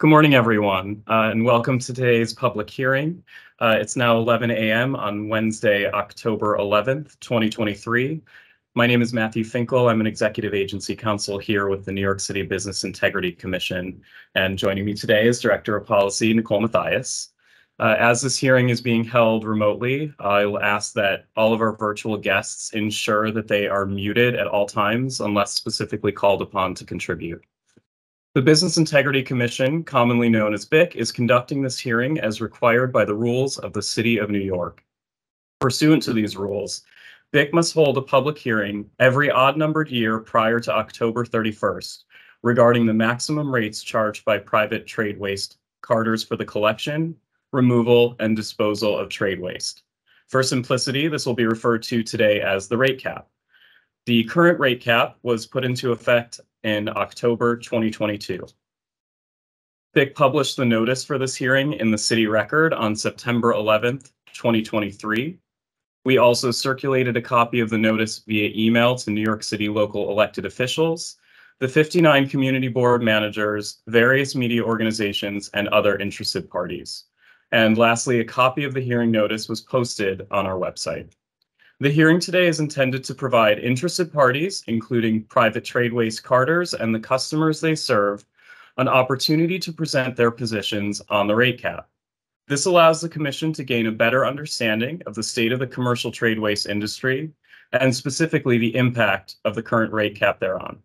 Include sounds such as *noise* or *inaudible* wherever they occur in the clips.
Good morning, everyone, uh, and welcome to today's public hearing. Uh, it's now 11 a.m. on Wednesday, October 11th, 2023. My name is Matthew Finkel. I'm an executive agency counsel here with the New York City Business Integrity Commission. And joining me today is Director of Policy, Nicole Mathias. Uh, as this hearing is being held remotely, I will ask that all of our virtual guests ensure that they are muted at all times unless specifically called upon to contribute. The Business Integrity Commission, commonly known as BIC, is conducting this hearing as required by the rules of the City of New York. Pursuant to these rules, BIC must hold a public hearing every odd-numbered year prior to October 31st regarding the maximum rates charged by private trade waste carters for the collection, removal, and disposal of trade waste. For simplicity, this will be referred to today as the rate cap. The current rate cap was put into effect in October 2022. BIC published the notice for this hearing in the city record on September 11th, 2023. We also circulated a copy of the notice via email to New York City local elected officials, the 59 community board managers, various media organizations, and other interested parties. And lastly, a copy of the hearing notice was posted on our website. The hearing today is intended to provide interested parties, including private trade waste carters and the customers they serve, an opportunity to present their positions on the rate cap. This allows the Commission to gain a better understanding of the state of the commercial trade waste industry and specifically the impact of the current rate cap thereon.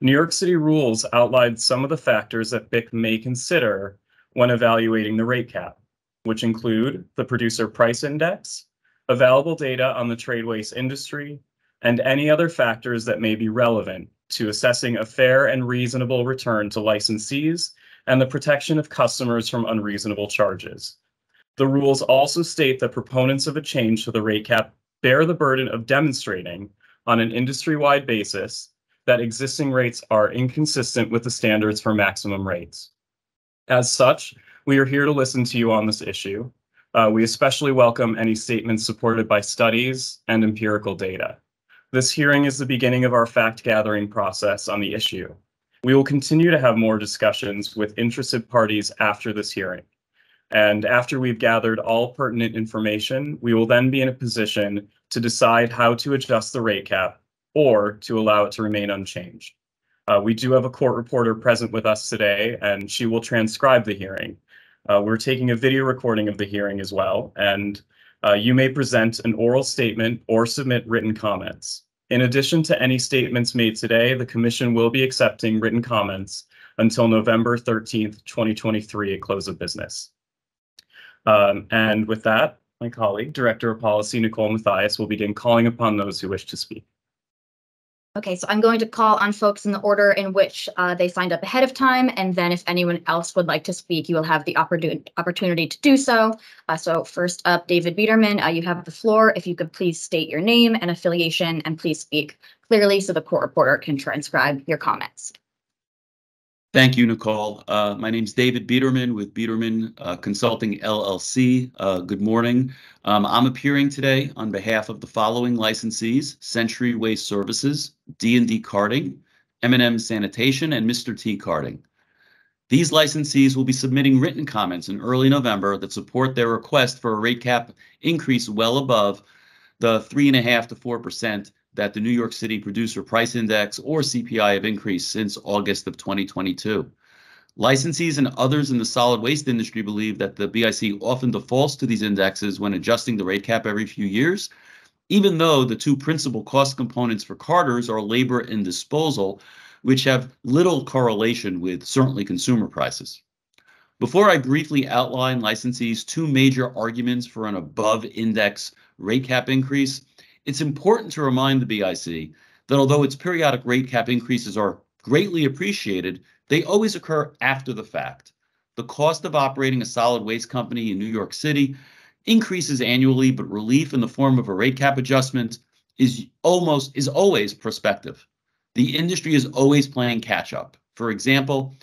New York City rules outlined some of the factors that BIC may consider when evaluating the rate cap, which include the producer price index, available data on the trade waste industry, and any other factors that may be relevant to assessing a fair and reasonable return to licensees and the protection of customers from unreasonable charges. The rules also state that proponents of a change to the rate cap bear the burden of demonstrating on an industry-wide basis that existing rates are inconsistent with the standards for maximum rates. As such, we are here to listen to you on this issue uh, we especially welcome any statements supported by studies and empirical data. This hearing is the beginning of our fact-gathering process on the issue. We will continue to have more discussions with interested parties after this hearing. And after we've gathered all pertinent information, we will then be in a position to decide how to adjust the rate cap or to allow it to remain unchanged. Uh, we do have a court reporter present with us today, and she will transcribe the hearing. Uh, we're taking a video recording of the hearing as well, and uh, you may present an oral statement or submit written comments. In addition to any statements made today, the Commission will be accepting written comments until November 13th, 2023 at close of business. Um, and with that, my colleague, Director of Policy, Nicole Mathias, will begin calling upon those who wish to speak. Okay, so I'm going to call on folks in the order in which uh, they signed up ahead of time, and then if anyone else would like to speak, you will have the opportun opportunity to do so. Uh, so first up, David Biederman, uh, you have the floor. If you could please state your name and affiliation, and please speak clearly so the court reporter can transcribe your comments. Thank you, Nicole. Uh, my name is David Biederman with Biederman uh, Consulting LLC. Uh, good morning. Um, I'm appearing today on behalf of the following licensees, Century Waste Services, D&D Carting, M&M Sanitation, and Mr. T Carting. These licensees will be submitting written comments in early November that support their request for a rate cap increase well above the 3.5 to 4% that the New York City Producer Price Index or CPI have increased since August of 2022. Licensees and others in the solid waste industry believe that the BIC often defaults to these indexes when adjusting the rate cap every few years, even though the two principal cost components for carters are labor and disposal, which have little correlation with certainly consumer prices. Before I briefly outline licensees' two major arguments for an above index rate cap increase, it's important to remind the BIC that although its periodic rate cap increases are greatly appreciated, they always occur after the fact. The cost of operating a solid waste company in New York City increases annually, but relief in the form of a rate cap adjustment is almost is always prospective. The industry is always playing catch up. For example,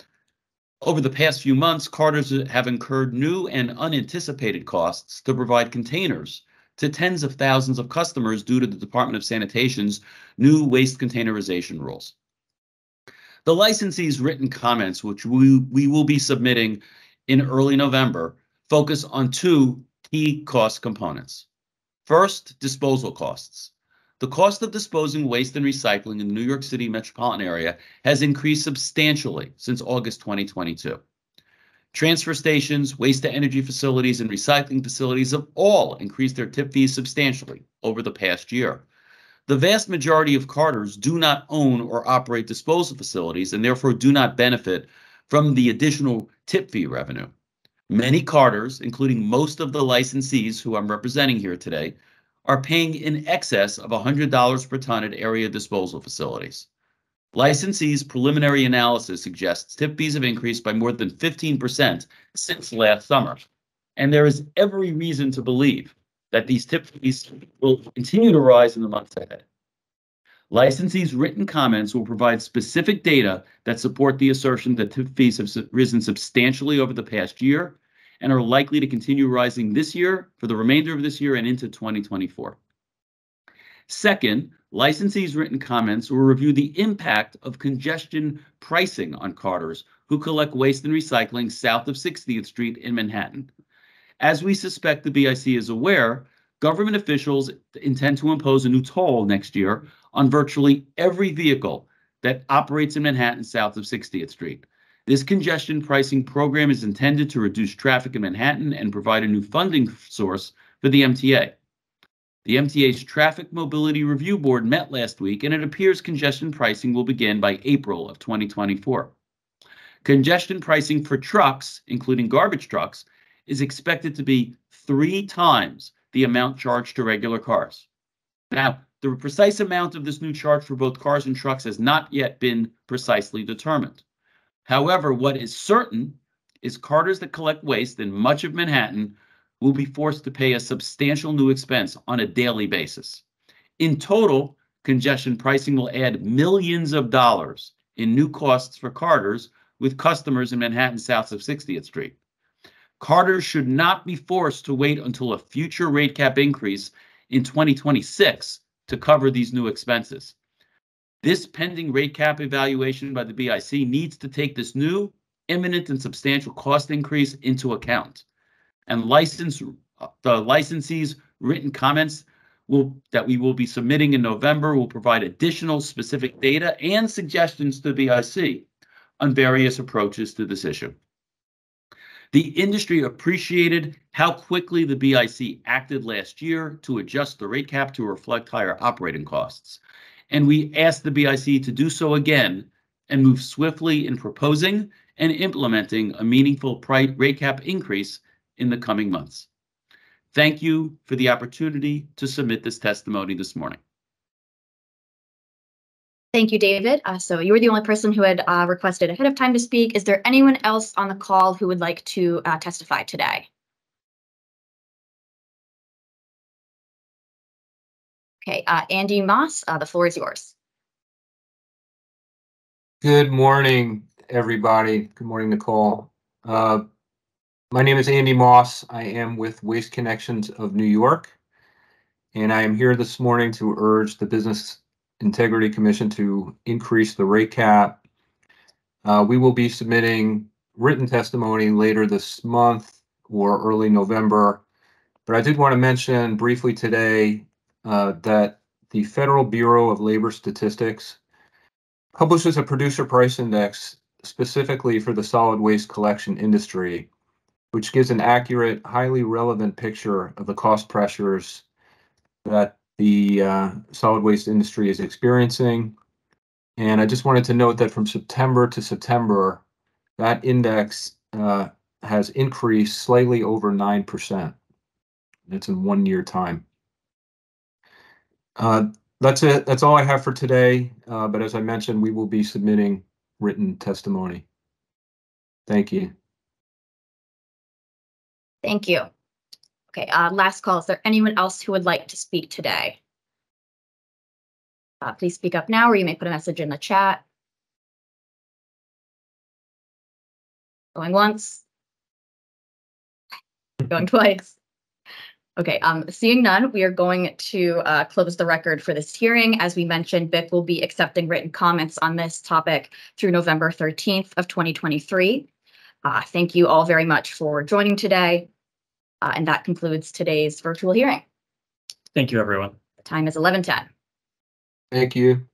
over the past few months, carters have incurred new and unanticipated costs to provide containers to tens of thousands of customers due to the Department of Sanitation's new waste containerization rules. The licensee's written comments, which we, we will be submitting in early November, focus on two key cost components. First, disposal costs. The cost of disposing waste and recycling in the New York City metropolitan area has increased substantially since August 2022. Transfer stations, waste-to-energy facilities, and recycling facilities have all increased their tip fees substantially over the past year. The vast majority of carters do not own or operate disposal facilities and therefore do not benefit from the additional tip fee revenue. Many carters, including most of the licensees who I'm representing here today, are paying in excess of $100 per ton at area disposal facilities. Licensees' preliminary analysis suggests tip fees have increased by more than 15% since last summer, and there is every reason to believe that these tip fees will continue to rise in the months ahead. Licensees' written comments will provide specific data that support the assertion that tip fees have risen substantially over the past year and are likely to continue rising this year, for the remainder of this year, and into 2024. Second, licensees' written comments will review the impact of congestion pricing on carters who collect waste and recycling south of 60th Street in Manhattan. As we suspect the BIC is aware, government officials intend to impose a new toll next year on virtually every vehicle that operates in Manhattan south of 60th Street. This congestion pricing program is intended to reduce traffic in Manhattan and provide a new funding source for the MTA. The MTA's Traffic Mobility Review Board met last week, and it appears congestion pricing will begin by April of 2024. Congestion pricing for trucks, including garbage trucks, is expected to be three times the amount charged to regular cars. Now, the precise amount of this new charge for both cars and trucks has not yet been precisely determined. However, what is certain is carters that collect waste in much of Manhattan will be forced to pay a substantial new expense on a daily basis. In total, congestion pricing will add millions of dollars in new costs for carters with customers in Manhattan south of 60th Street. Carters should not be forced to wait until a future rate cap increase in 2026 to cover these new expenses. This pending rate cap evaluation by the BIC needs to take this new, imminent, and substantial cost increase into account. And license the licensees' written comments will that we will be submitting in November will provide additional specific data and suggestions to the BIC on various approaches to this issue. The industry appreciated how quickly the BIC acted last year to adjust the rate cap to reflect higher operating costs and we ask the BIC to do so again and move swiftly in proposing and implementing a meaningful rate cap increase in the coming months. Thank you for the opportunity to submit this testimony this morning. Thank you, David. Uh, so you were the only person who had uh, requested ahead of time to speak. Is there anyone else on the call who would like to uh, testify today? Okay, uh, Andy Moss, uh, the floor is yours. Good morning, everybody. Good morning, Nicole. My name is Andy Moss. I am with Waste Connections of New York. And I am here this morning to urge the Business Integrity Commission to increase the rate cap. Uh, we will be submitting written testimony later this month or early November. But I did want to mention briefly today uh, that the Federal Bureau of Labor Statistics publishes a producer price index specifically for the solid waste collection industry, which gives an accurate, highly relevant picture of the cost pressures that the uh, solid waste industry is experiencing. And I just wanted to note that from September to September, that index uh, has increased slightly over 9%. That's in one year time. Uh, that's it. That's all I have for today. Uh, but as I mentioned, we will be submitting written testimony. Thank you. Thank you. Okay, uh, last call. Is there anyone else who would like to speak today? Uh, please speak up now, or you may put a message in the chat. Going once. Going *laughs* twice. Okay, um, seeing none, we are going to uh, close the record for this hearing. As we mentioned, BIC will be accepting written comments on this topic through November 13th of 2023. Uh, thank you all very much for joining today. Uh, and that concludes today's virtual hearing. Thank you, everyone. The time is 1110. Thank you.